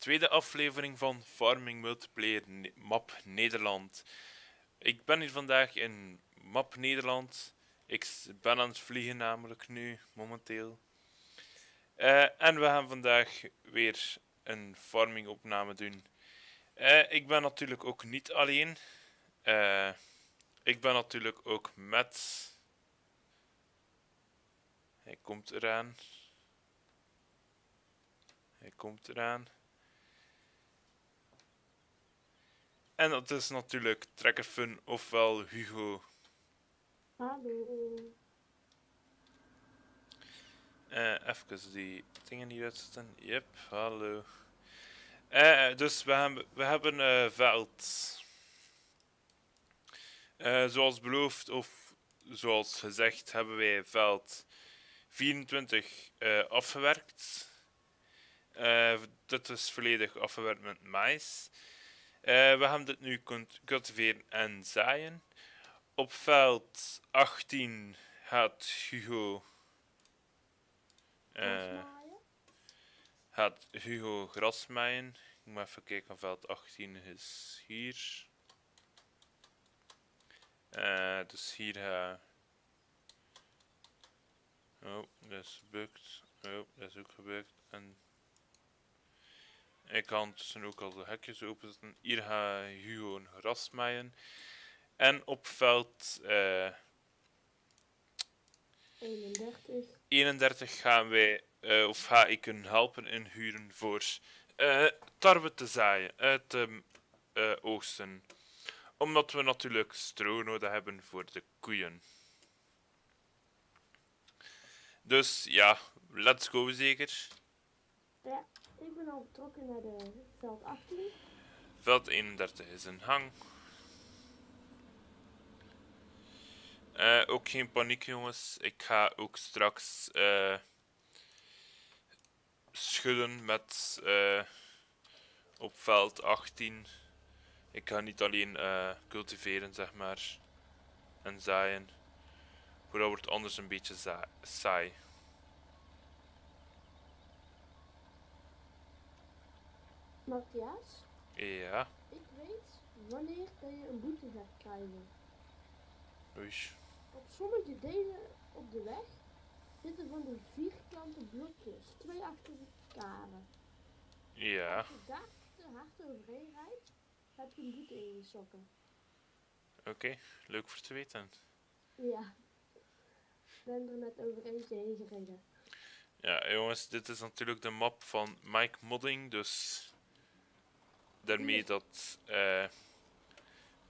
tweede aflevering van Farming Multiplayer Map Nederland. Ik ben hier vandaag in Map Nederland. Ik ben aan het vliegen namelijk nu, momenteel. Uh, en we gaan vandaag weer een farming opname doen. Uh, ik ben natuurlijk ook niet alleen. Uh, ik ben natuurlijk ook met... Hij komt eraan. Hij komt eraan. En dat is natuurlijk Trekkerfun ofwel Hugo. Hallo. Uh, even die dingen hier uitzetten. Yep, hallo. Uh, dus we hebben, we hebben uh, veld. Zoals beloofd, of zoals gezegd, hebben wij veld 24 afgewerkt. dit is volledig afgewerkt met mais. We gaan dit nu cultiveren en zaaien. Op veld 18 gaat Hugo uh, gaat Hugo grasmaaien. Ik moet even kijken, veld 18 is hier. Uh, dus hier ga. Oh, dat is gebukt. Oh, dat is ook gebukt. En ik kan tussen ook al de hekjes openzetten. Hier ga Hugo een gras maaien. En op veld uh, 31. 31 gaan wij, uh, of ga ik een helper inhuren voor uh, tarwe te zaaien, uit de oogsten. Omdat we natuurlijk stro nodig hebben voor de koeien. Dus ja, let's go zeker. Ja, ik ben al vertrokken naar de veld 18. Veld 31 is een hang. Uh, ook geen paniek jongens. Ik ga ook straks uh, schudden met uh, op veld 18. Ik ga niet alleen cultiveren zeg maar en zaaien. Voor dat wordt anders een beetje saai. Matthias? Ja? Ik weet wanneer dat je een boete gaat krijgen. Oei. Op sommige delen op de weg zitten van de vierkante blokjes, twee achter elkaar. Ja. Als je daar te hard overheen rijdt, heb je een boete in je sokken. Oké, leuk voor te weten. Ja. Ik ben er net over eentje heen gereden. Ja, jongens, dit is natuurlijk de map van Mike Modding, dus daarmee dat uh,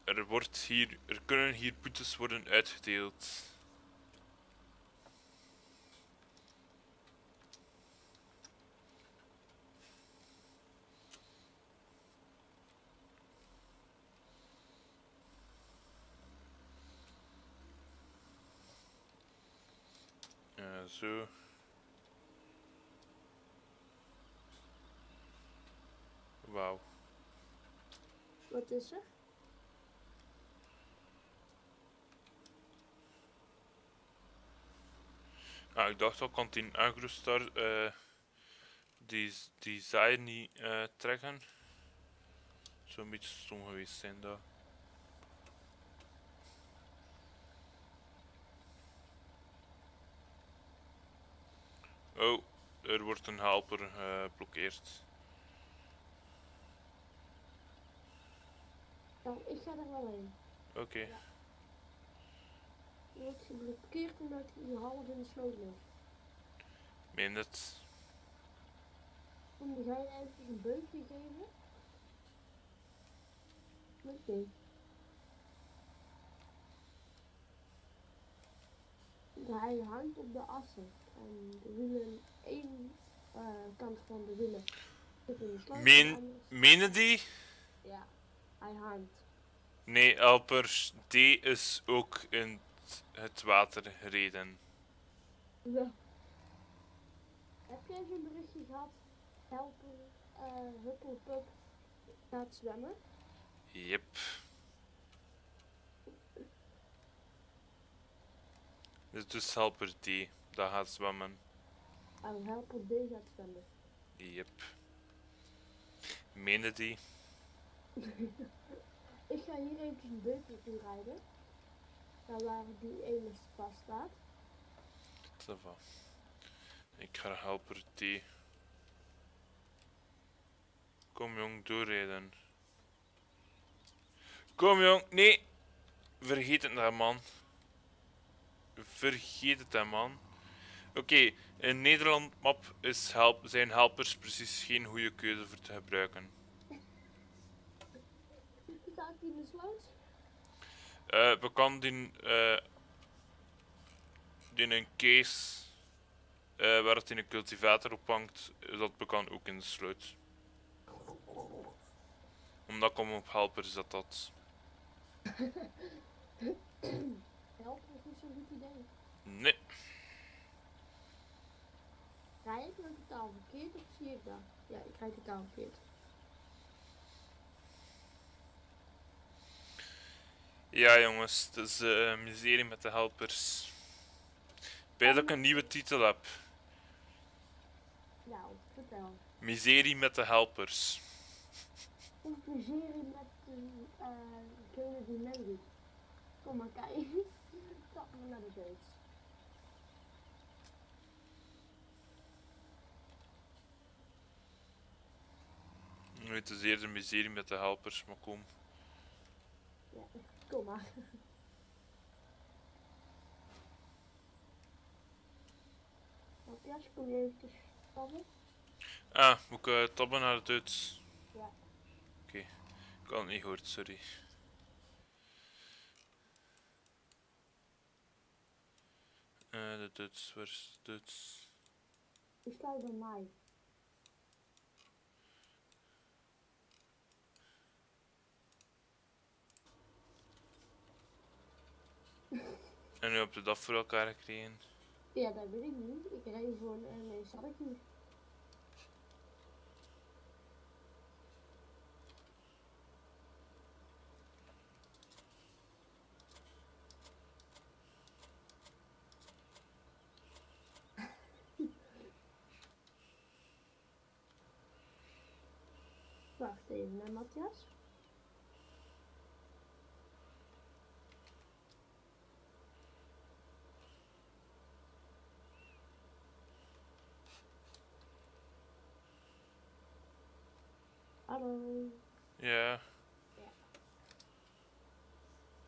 er wordt hier, er kunnen hier boetes worden uitgedeeld. Uh, zo. Wauw. Wat is er? Ah, ik dacht al, kantine Agrostar, uh, die, die zaai niet uh, trekken. Zou een beetje stom geweest zijn daar. Oh, er wordt een helper geblokkeerd. Nou, ik ga er wel heen. Oké. Okay. Ja. Je wordt geblokkeerd omdat je half in de sloot ligt. Meen het? Dan ga je even een beukje geven. Oké. Okay. Hij hangt op de assen. En de wielen, één uh, kant van de wielen zit in de sloot. Meen, menen die? Ja, hij hangt. Nee, Alper D is ook in het water gereden. Ja. Heb jij zo'n berichtje gehad? Helpen, uh, Huppelpup gaat zwemmen? Yep. Dus, dus helper D, dat gaat zwemmen. Oh, helper D gaat zwemmen. Yep. Meende die? Ik ga hier eventjes een beuk naartoe rijden. Daar waar die ene vast staat. Va. Ik ga helpen die. Kom jong, doorrijden. Kom jong, nee! Vergeet het nou man. Vergeet het hè man. Oké, in Nederland map is zijn helpers precies geen goede keuze voor te gebruiken. De sloot? Eh, we kan die, eh die een case eh, waar het in een cultivator op hangt, is dat bekend ook in de sloot. Omdat ik kom op helper is dat dat. Helpen is niet zo'n goed idee. Nee, Rij ik nou totaal verkeerd of zie ik dat? Ja, ik rijd totaal verkeerd. Ja jongens, het is eh miserie met de helpers. Bij dat ik een nieuwe titel heb. Nou, vertel. Miserie met de helpers. Of plezier met de, eh, degene die meedoet. Kom maar kijken. Stap maar naar de. Nu, Het is eerder miserie met de helpers, maar kom. Ja, kom maar. Matthias, kom je eventjes stappen? Ah, moet ik eh, tabben naar het Duits? Ja. Oké, ik had het niet gehoord, sorry. Eh, de Duits, waar is Duits? Die staat bij mij. En nu heb je dat voor elkaar gekregen. Ja, dat weet ik niet. Ik reed gewoon zat ik niet. Wacht even, Matthias. Hallo. Ja,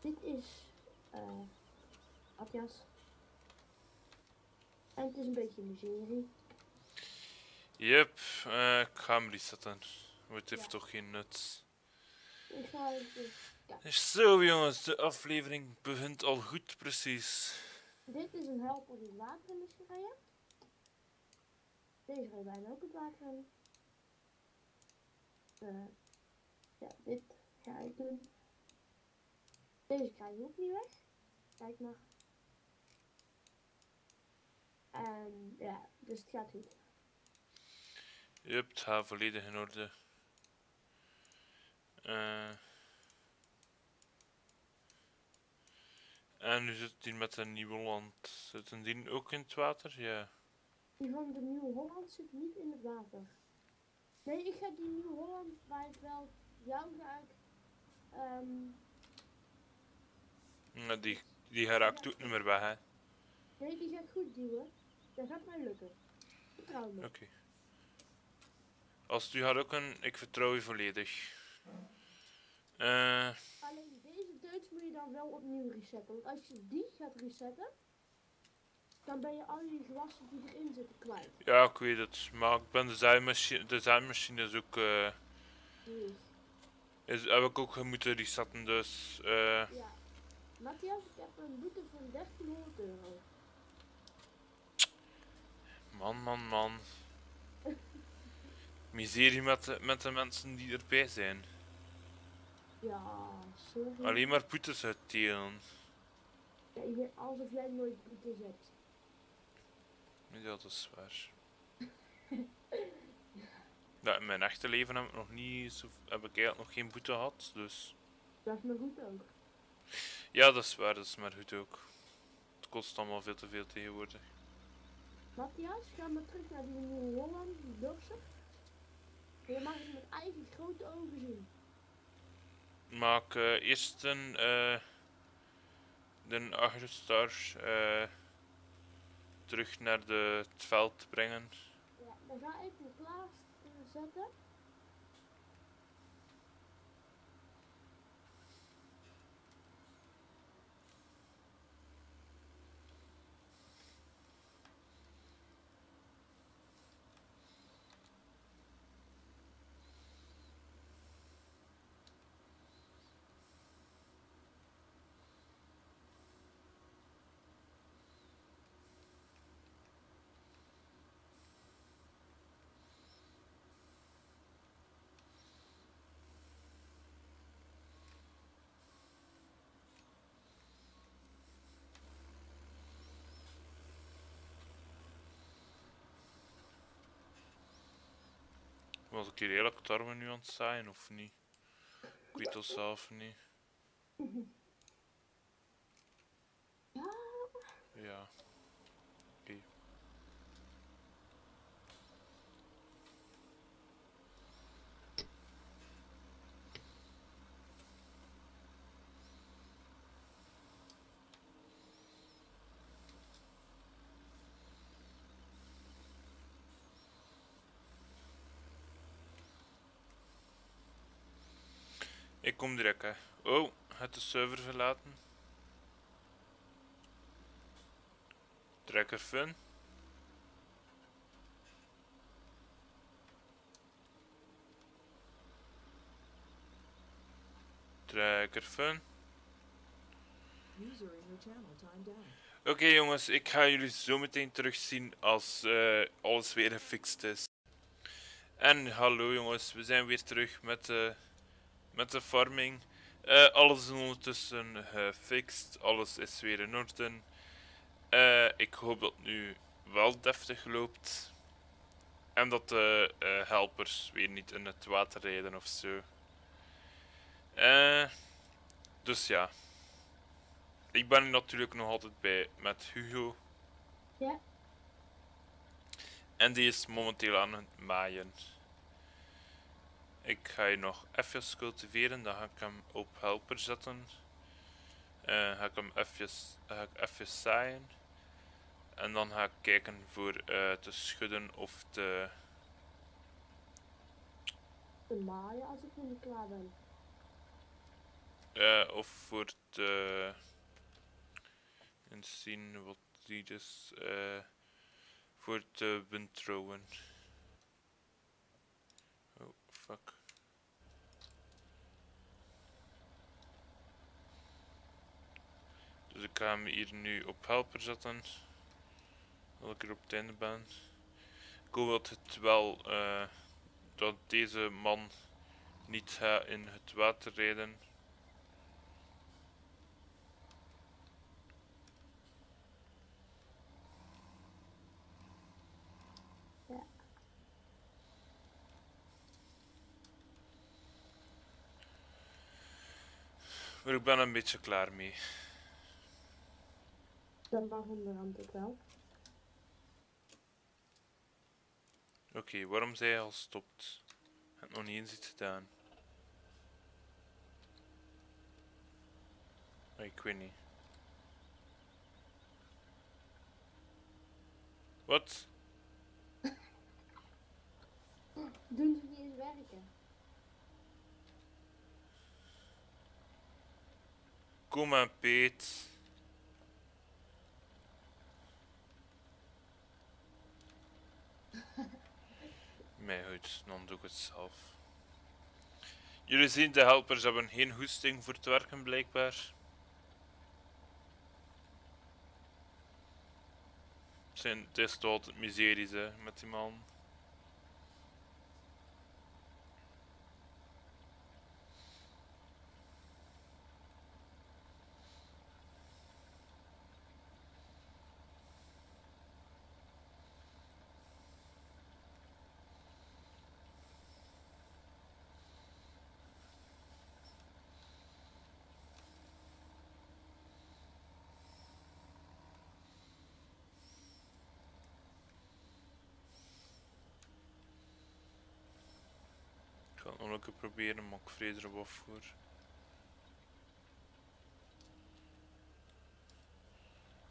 Dit is eh Matthias. En het is een beetje miserie. yep, eh, ik ga hem. Want het heeft Ja. toch geen nut. Ik ga even... Zo jongens, de aflevering begint al goed precies. Dit is een helper die het water in is gereden. Deze rijdt bijna ook het water in. Eh, ja, dit ga ik doen. Deze krijg ik ook niet weg. Kijk maar. En ja, dus het gaat goed. Yep, het gaat volledig in orde. Eh. en nu zit die met een Nieuw-Holland. Zitten die ook in het water? Ja. Die van de Nieuw-Holland zit niet in het water. Nee, ik ga die Nieuw-Holland bij het veld. Jou ga ik. ehm, Nou, die, die geraakt ook niet meer weg, hè. nee, die ga ik goed duwen. Dat gaat mij lukken. Vertrouw me. Oké. Als u gaat lukken, ik vertrouw u volledig. Eh. Alleen deze Duits moet je dan wel opnieuw resetten. Want als je die gaat resetten, dan ben je al die gewassen die erin zitten kwijt. ja, ik weet het. Maar ik ben de zaaimachine, de zaaimachine is ook, eh, is, heb ik ook moeten resetten, dus, eh. ja. Matthias, ik heb een boete van 1300 euro. Man, man, man. Miserie met de, met de mensen die erbij zijn. Ja, sorry. Alleen maar boetes uitdelen. Ja, je bent alsof jij nooit boetes hebt. Ja, dat is waar. Ja, in mijn echte leven heb ik nog niet zo, heb ik eigenlijk nog geen boete gehad, dus... Dat is maar goed ook. Ja, dat is waar, dat is maar goed ook. Het kost allemaal veel te veel tegenwoordig. Matthias, ga maar terug naar die Nieuw-Holland, die Durser. En je mag het met eigen grote ogen zien. Maak eh, eerst een eh de Agrostar eh terug naar de, het veld brengen. Ja, dan ga ik hem klaar eh, zetten. Was ik hier redelijk tarwe nu aan het zaaien of niet? Ik weet het zelf niet. Ja, Ik kom direct, hè. Oh, het de server verlaten. Trekker fun. Trekker fun. Oké jongens, ik ga jullie zo meteen terugzien als eh, alles weer gefixt is. En hallo jongens, we zijn weer terug met de, met de farming. Eh, alles is ondertussen gefixt, alles is weer in orde. Eh, ik hoop dat het nu wel deftig loopt. En dat de eh, helpers weer niet in het water rijden of zo. Dus ja. Ik ben natuurlijk nog altijd bij met Hugo. Ja. En die is momenteel aan het maaien. Ik ga je nog even cultiveren, dan ga ik hem op helper zetten. Eh ga ik hem even, ga ik even zaaien. En dan ga ik kijken voor eh, te schudden of te... te maaien als ik nog niet klaar ben. eh, of voor te... Eens zien wat die dus... eh voor te windrowen. Fuck. Dus ik ga hem hier nu op helper zetten. Dat ik er op het einde ben. Ik hoop het wel... eh, dat deze man niet gaat in het water rijden. Maar ik ben een beetje klaar mee. Dat mag onderhand ook wel. Oké, waarom zij al stopt? Het nog niet eens iets gedaan. Ik weet niet. Wat? Doen ze niet eens werken? Kom maar, Peet. Mij goed, dan doe ik het zelf. Jullie zien, de helpers hebben geen hoesting voor het werken, blijkbaar. Het zijn, toch altijd miseries, met die man. Proberen, maar ik vrees er wat voor.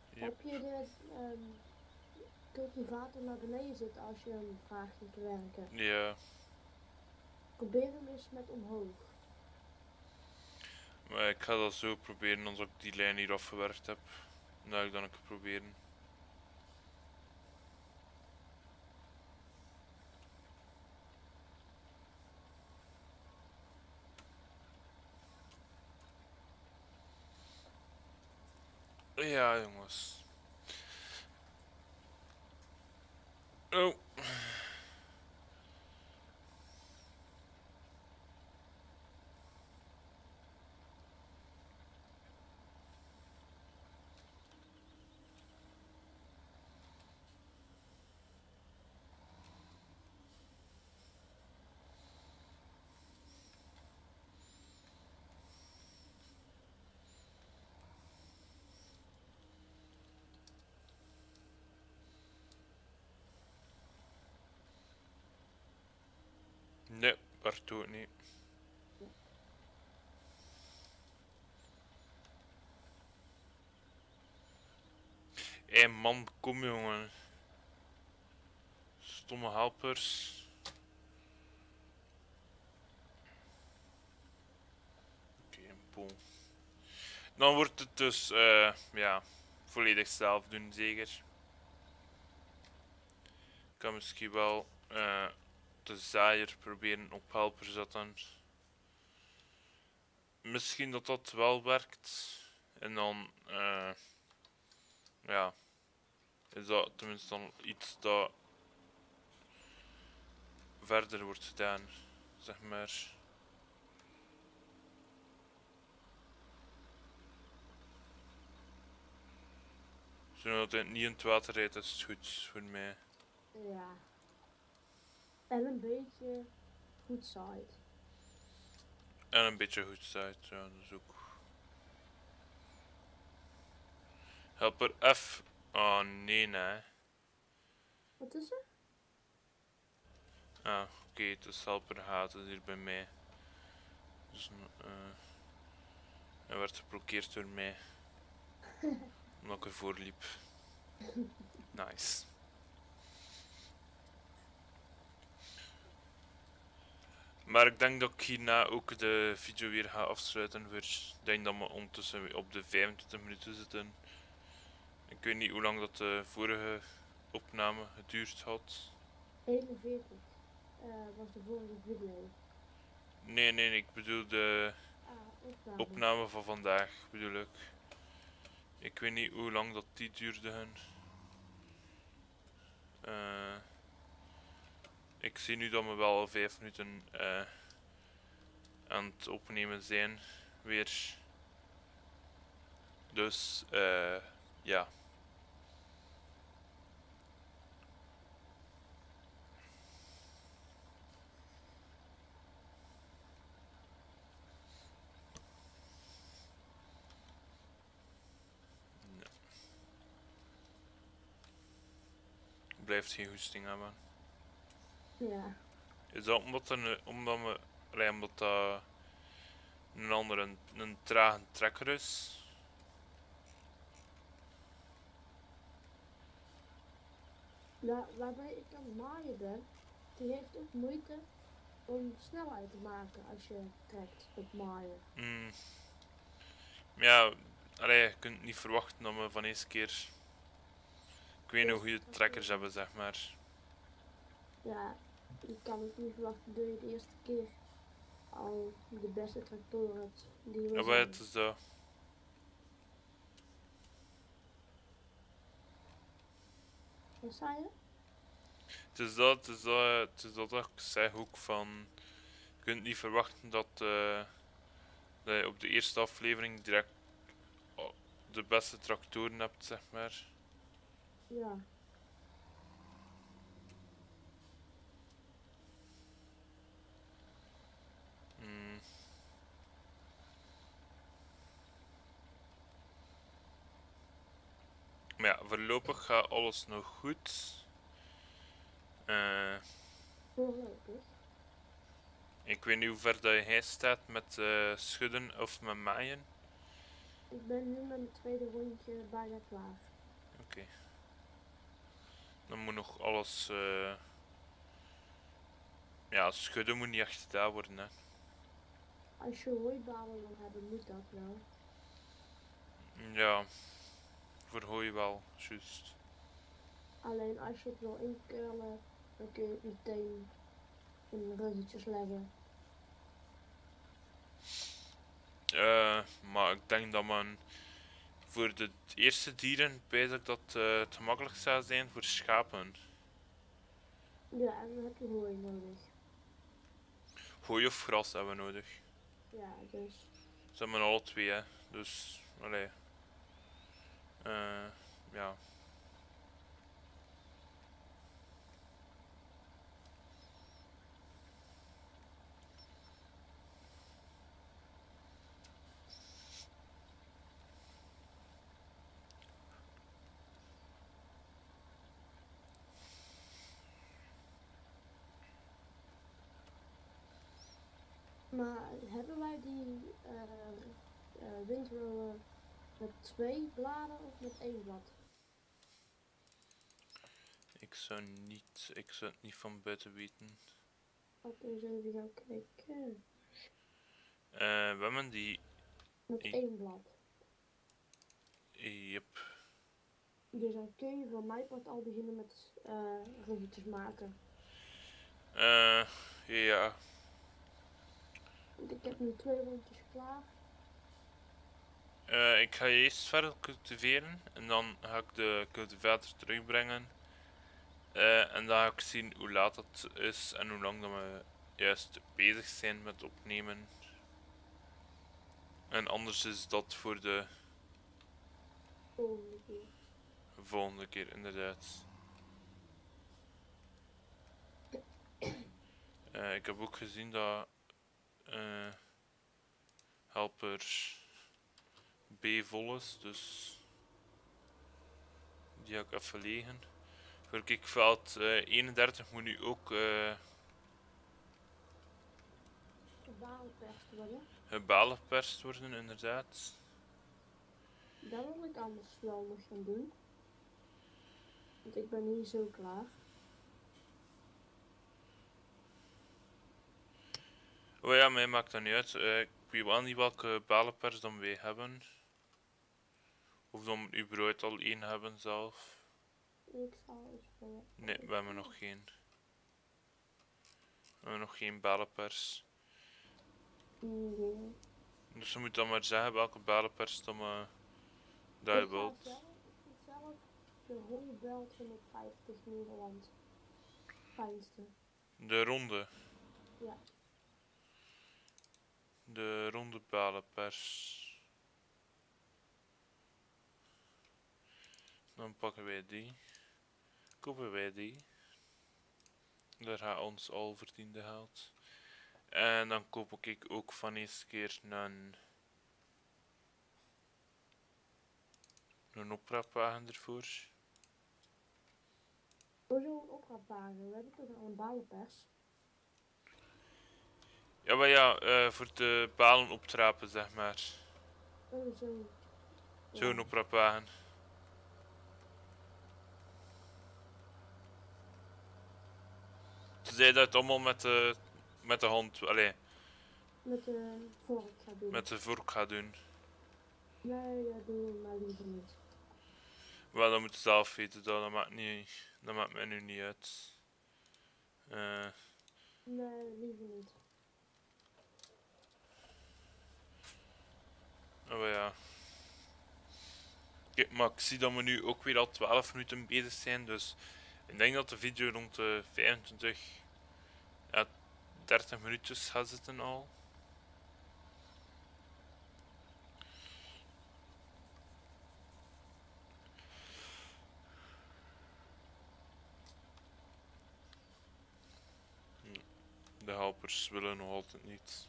Yep. Heb je de ehm, cultivator naar beneden zitten als je hem vraagt om te werken? Ja, Probeer hem eens met omhoog. maar ik ga dat zo proberen als ik die lijn hier afgewerkt heb. Nou, ik dan ik het proberen. Ja, jongens. Oh. Bart ook niet. Hé man, kom jongen. Stomme helpers. Oké, een boom. Dan wordt het dus, eh, ja, volledig zelf doen, zeker. Ik kan misschien wel eh, de zaaier proberen op helper zetten. Misschien dat dat wel werkt. En dan, eh, ja, is dat tenminste dan iets dat verder wordt gedaan, zeg maar. Zodat het niet in het water rijdt, is het goed voor mij. Ja. En een beetje goed side. En een beetje goed staat, ja, dat is ook. Helper F. Oh nee, nee. Wat is er? Ah, oké, het is helper H, het is hier bij mij. Dus, eh hij werd geblokkeerd door mij. Omdat ik ervoor liep. Nice. Maar ik denk dat ik hierna ook de video weer ga afsluiten. Voor, ik denk dat we ondertussen op de 25 minuten zitten. Ik weet niet hoe lang dat de vorige opname geduurd had. 41 eh, was de vorige video. Nee, nee, nee, ik bedoel de Ah, opname. opname van vandaag, bedoel ik. Ik weet niet hoe lang dat die duurde hun. Eh, ik zie nu dat we wel vijf minuten eh, aan het opnemen zijn, weer. Dus, eh, ja. Ja. Blijft geen hoesting hebben. Ja. Is dat omdat, er, omdat we, omdat dat een andere, een, trage trekker is? Nou, waarbij ik aan het maaien ben, die heeft ook moeite om snelheid te maken als je trekt op maaien. Mm. Maar Ja, allee, je kunt niet verwachten dat we van eerste keer. Ik weet niet hoe goede trekkers hebben, zeg maar. Ja, je kan het niet verwachten dat je de eerste keer al de beste tractoren hebt die Ja, maar het is dat. Wat zei je? Het is dat, het is dat, het is dat ik zeg ook van. Je kunt niet verwachten dat, eh, dat je op de eerste aflevering direct oh, de beste tractoren hebt, zeg maar. Ja. Voorlopig gaat alles nog goed. Voorlopig. Ik weet niet hoe ver dat jij staat met eh, schudden of met maaien. Ik ben nu met mijn tweede rondje bijna klaar. Oké. Dan moet nog alles. eh Ja, schudden moet niet echt gedaan worden, hè. Als je hooibalen wil hebben, moet dat wel. Ja, voor hooi wel, juist. Alleen als je het wil inkurlen, dan kun je het meteen in ruggetjes leggen. Eh, maar ik denk dat men voor de eerste dieren bezig dat eh, het gemakkelijk zou zijn voor schapen. Ja, en dan heb je hooi nodig. Hooi of gras hebben we nodig. Ja, dus. Ze hebben alle twee, hè. Dus, allee. Eh, ja. Maar hebben wij die eh eh, windmolen met twee bladen of met één blad? Ik zou niet, ik zou het niet van buiten weten. Laten we eens even gaan kijken. Eh, we hebben die, Met één blad. yep. Dus dan kun je van mij part al beginnen met eh ruggetjes maken. Eh, ja. Want ik heb nu twee rondjes klaar. Eh, ik ga je eerst verder cultiveren en dan ga ik de cultivator terugbrengen. Eh, en dan ga ik zien hoe laat het is en hoe lang dat we juist bezig zijn met opnemen. En anders is dat voor de Volgende keer. volgende keer inderdaad. Eh, ik heb ook gezien dat eh, helper B vol is, dus die ga ik even legen. Voor kikveld eh 31 moet nu ook eh Balenperst worden. worden, inderdaad. Dat wil ik anders wel nog gaan doen. Want ik ben hier zo klaar. Oh ja, mij maakt dat niet uit. Eh, ik weet wel niet welke balenpers dan wij hebben. Of dan uw brood al één hebben zelf. Ik zal eens voor Nee, we hebben nog geen. We hebben nog geen balenpers. Nee. Dus je moet dan maar zeggen welke balenpers dan uh, dat je wilt. Ik zelf de Hollebelt 150 Nederland. Fijnste. De ronde. Ja. De ronde balenpers. Dan pakken wij die. Kopen wij die. Daar gaat ons al verdiende geld. En dan koop ik ook van eerste keer een, een opraapwagen ervoor. Hoezo een opraapwagen? We hebben toch een balenpers? Ja, maar ja, eh, voor de balen optrapen, zeg maar. Oh, zo. Zo'n Ja. opraapwagen. Zei dat allemaal met de, met de hand, allee, Met de vork gaan doen. met de vork gaat doen. Nee, dat doen we maar liever niet. Maar dat moet je zelf weten, dat, dat, maakt, niet, dat maakt mij nu niet uit. Eh, Nee, liever niet. oh ja. Kijk, maar ik zie dat we nu ook weer al 12 minuten bezig zijn, dus ik denk dat de video rond de 25, ja, 30 minuutjes gaat zitten al. De helpers willen nog altijd niet.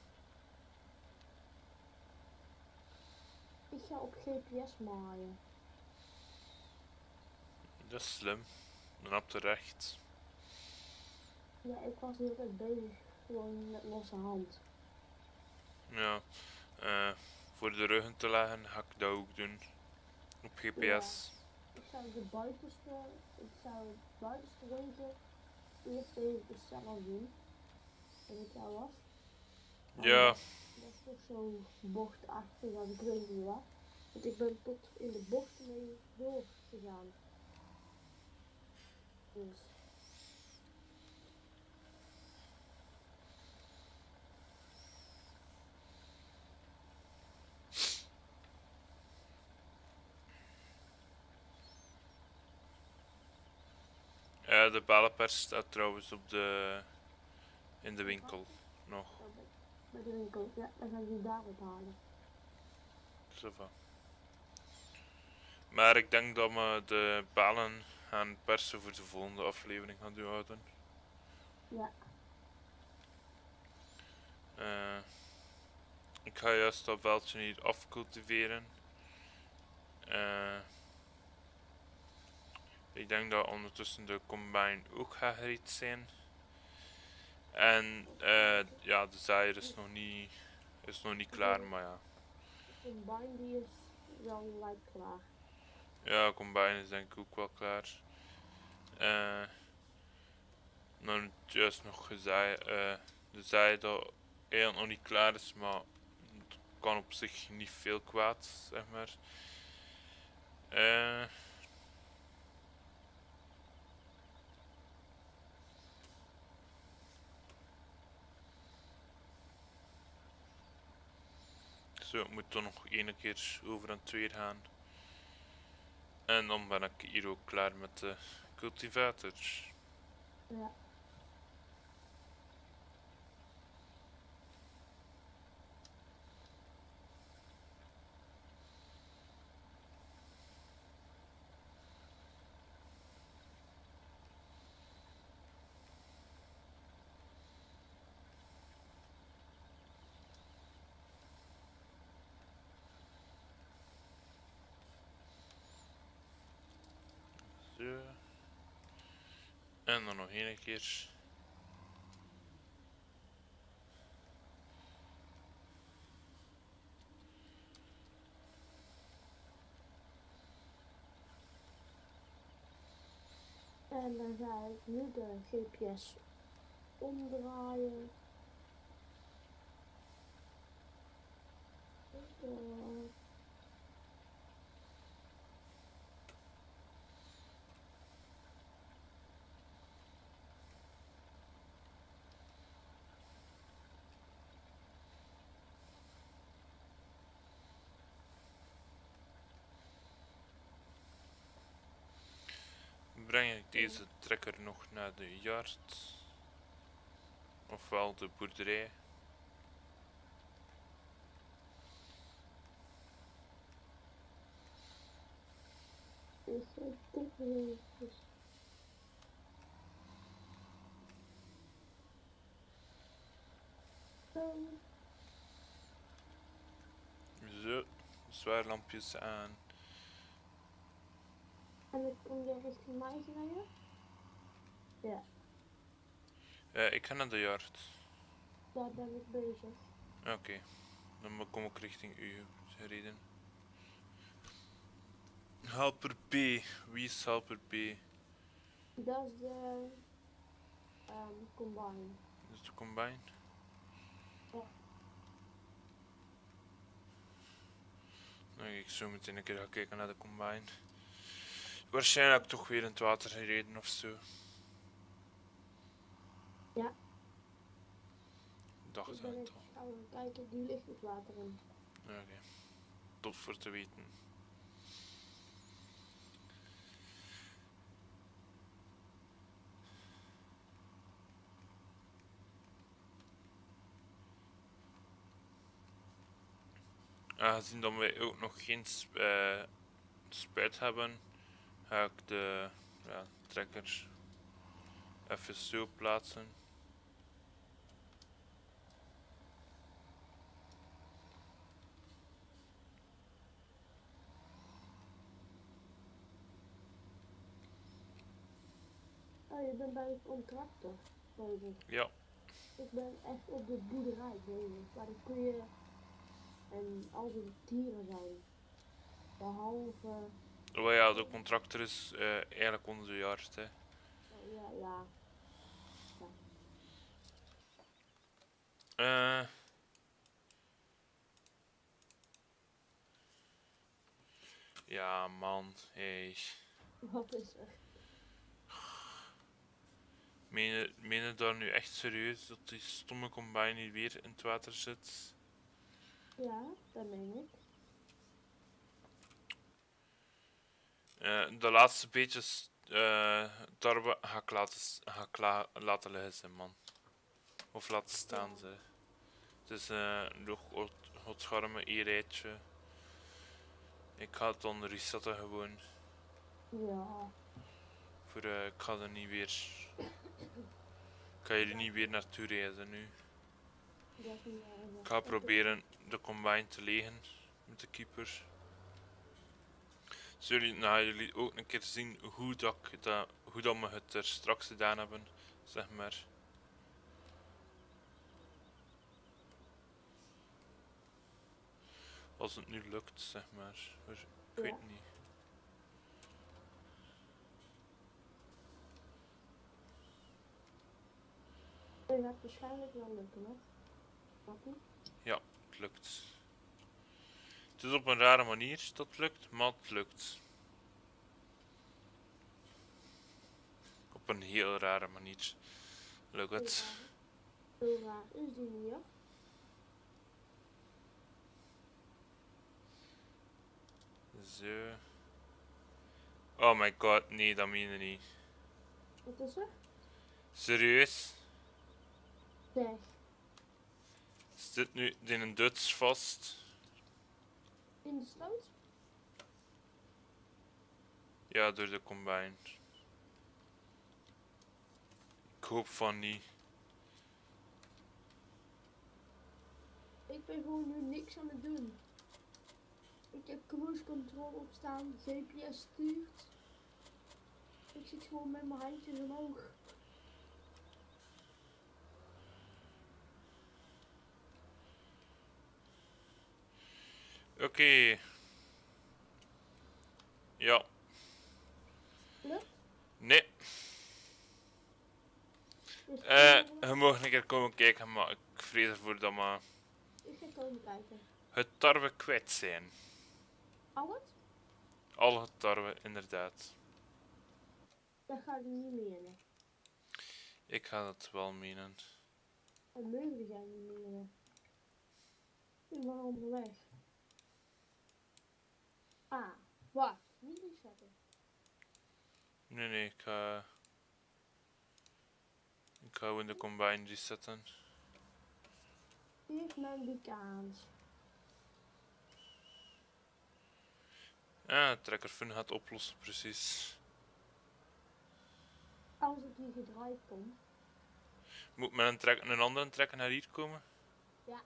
Ik ga op GPS maaien. Dat is slim. Dan op terecht. Ja, ik was hele tijd bezig gewoon met losse hand. Ja. eh, voor de ruggen te leggen ga ik dat ook doen. Op GPS. Ik zou de buitenste, ik zou het buitenste rondje eerst even zelf doen. En ik jou was. Ja, Dat is toch zo bochtachtig als ik weet niet wat. Want ik ben tot in de bocht mee doorgegaan. Dus. Ja, de ballenpers staat trouwens op de, in de winkel nog. bij- de winkel, ja, dan ga die daarop halen. Zo van. Maar ik denk dat we de balen gaan persen voor de volgende aflevering gaan doen houden. Ja, Eh, ik ga juist dat veldje hier afcultiveren. Eh, ik denk dat ondertussen de combine ook gaat gereed zijn. En eh, ja, de zaaier is nog niet, is nog niet klaar, maar ja. de combine die is wel lijkt klaar. Ja, combine is denk ik ook wel klaar. Eh dan juist nog gezaaid. eh de zaai dat eigenlijk nog niet klaar is, maar het kan op zich niet veel kwaad, zeg maar. Eh Zo, ik moet toch nog één keer over en twee gaan. En dan ben ik hier ook klaar met de cultivator. Ja. Zo. En dan nog één keer. En dan ga ik nu de GPS omdraaien. Eh, Breng ik deze trekker nog naar de yard? Ofwel de boerderij? Zo, zwaarlampjes aan. En ik kom weer richting mij gereden. Ja, Eh, ik ga naar de yard. daar ben ik bezig. Oké, dan kom ik richting u gereden. Helper B, wie is helper B? Dat is de ehm combine. Dat is de combine? Ja. Dan ga ik zo meteen een keer gaan kijken naar de combine. Waarschijnlijk toch weer in het water gereden of zo. Ja. Dacht Ik ben het gaan kijken, die ligt het water in. Oké, top voor te weten. Aangezien dat wij ook nog geen sp eh, spuit hebben, ga ik de ja, trekker even zo plaatsen. Oh, je bent bij een contractor. Ja, Ik ik ben echt op de boerderij bezig, waar de koeien en al die dieren zijn. Behalve, Oh ja, de contractor is eh, eigenlijk onze jaarst, hè. eh, ja, ja, Eh. Ja, man. Hey. wat is er? Meen je, daar nu echt serieus dat die stomme combine niet weer in het water zit? Ja, dat meen ik. De laatste beetjes eh tarwe ga ik laten, ga laten liggen, zijn, man. Of laten staan, ze. Het is eh, nog het- het scharme e-rijtje. Ik ga het dan resetten gewoon. Ja, Voor, eh, ik ga er niet weer... Ik ga hier niet weer naartoe reizen nu. Ik ga proberen de combine te legen met de keeper. Zullen jullie, nou, jullie ook een keer zien hoe, dat, hoe dat we het er straks gedaan hebben, zeg maar. Als het nu lukt, zeg maar. Ik Ja. weet niet. Dat gaat waarschijnlijk wel lukken, hè? Je? Het lukt. Het is op een rare manier dat lukt, maar het lukt. Op een heel rare manier lukt het. Zo raar is die niet, hoor. Zo. Oh my god, nee, dat meen je niet. Wat is er? Serieus? Zeg. Zit nu in een Duits vast? In de sloot? Ja, door de combine. Ik hoop van niet. Ik ben gewoon nu niks aan het doen. Ik heb cruise control op staan, GPS stuurt. Ik zit gewoon met mijn handjes omhoog. Oké. Ja, Lukt? nee. Eh, ik je mag een keer komen kijken, maar ik vrees ervoor dat we Ik ga komen kijken. het tarwe kwijt zijn. Al het? Al het tarwe, inderdaad. Dat gaat er niet meer in. Ik ga dat wel menen. En meubelen zijn niet meer. Ik ben wel onderweg. Ah, wacht. Niet resetten. Nee, nee, ik ga... Ik ga gewoon de combine resetten. Eerst mijn beacons. Ah, trekker fun gaat oplossen, precies. Als ik hier gedraaid kom. Moet met een, trek, een andere trekker naar hier komen? Ja.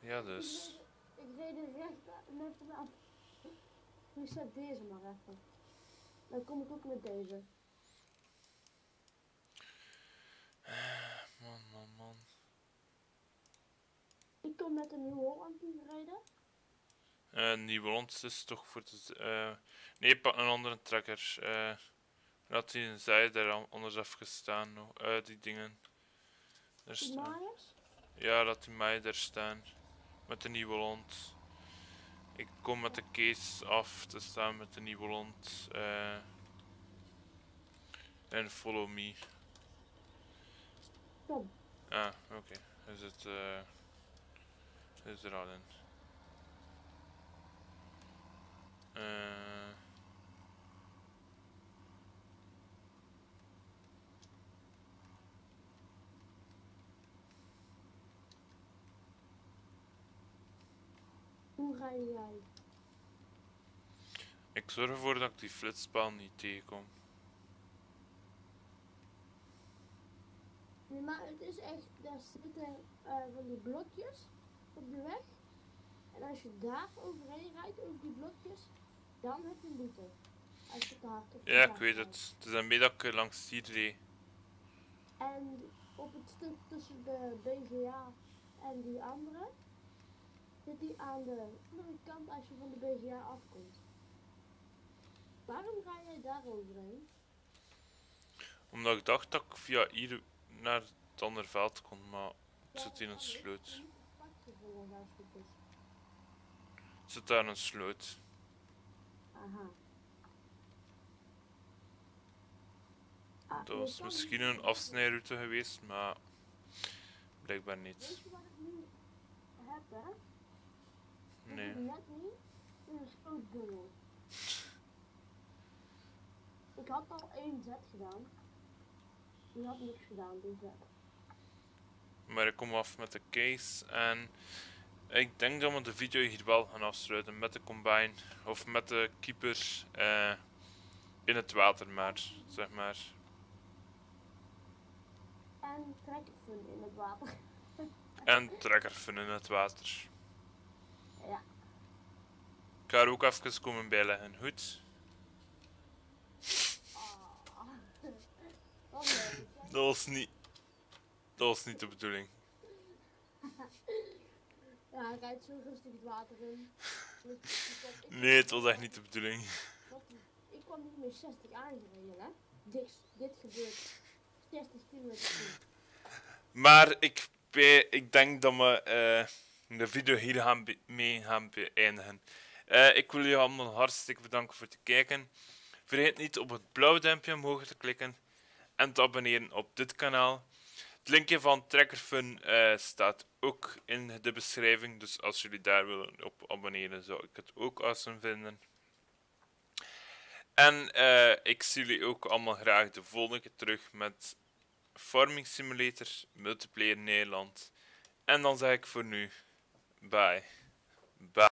Ja, dus. Ik reed- Ik reed er recht net vanaf. Reset deze maar even. Dan kom ik ook met deze. Man, man, man. Ik kom met een nieuwe Holland gereden. Eh, Nieuw-Holland is toch voor de... eh nee, pak een andere trekker. eh laat die een zij daar an- anders even staan. nog. Eh, die dingen. Daar Die staan. Ja, laat die mij daar staan. Met de nieuwe hond. Ik kom met de case af te staan met de nieuwe hond. eh en follow me. Kom. Ah, oké. Is het eh is er al in. Eh Hoe ga jij? ik zorg ervoor dat ik die flitspaal niet tegenkom. Nee, maar het is echt, daar zitten eh, van die blokjes op de weg. En als je daar overheen rijdt, over die blokjes, dan heb je een boete. Als je te hard Ja, ik weet het. Het is een middag langs hier reed. En op het stuk tussen de BGA en die andere. Zit die aan de andere kant als je van de BGA afkomt. Waarom ga jij daar overheen? Omdat ik dacht dat ik via hier naar het andere veld kon, maar het zit in een sloot. Het zit daar een sloot. Aha. Ah, Dat je was misschien een afsnijroute geweest, maar blijkbaar niet. Weet je wat ik nu heb, hè? Nee. ik. Ik had al één zet gedaan. Die had niks gedaan, dus ja. Maar ik kom af met de case en ik denk dat we de video hier wel gaan afsluiten met de combine of met de keeper eh, in het water maar, zeg maar. En trekfun in het water. En trekkerfun in het water. Ga er ook even komen bijleggen, goed? Dat was niet, dat was niet de bedoeling. Ja, hij rijdt zo rustig het water in. Nee, het was echt niet de bedoeling. Ik kwam niet meer 60 aangereden, hè? Dit, dit gebeurt 60 kilometer. Maar ik, ik denk dat we eh, de video hier gaan mee gaan beëindigen. Eh, ik wil jullie allemaal hartstikke bedanken voor het kijken. Vergeet niet op het blauwe duimpje omhoog te klikken en te abonneren op dit kanaal. Het linkje van Trekkerfun eh, staat ook in de beschrijving, dus als jullie daar willen op abonneren, zou ik het ook awesome vinden. En eh, ik zie jullie ook allemaal graag de volgende keer terug met Farming Simulator Multiplayer Nederland. En dan zeg ik voor nu, bye. Bye.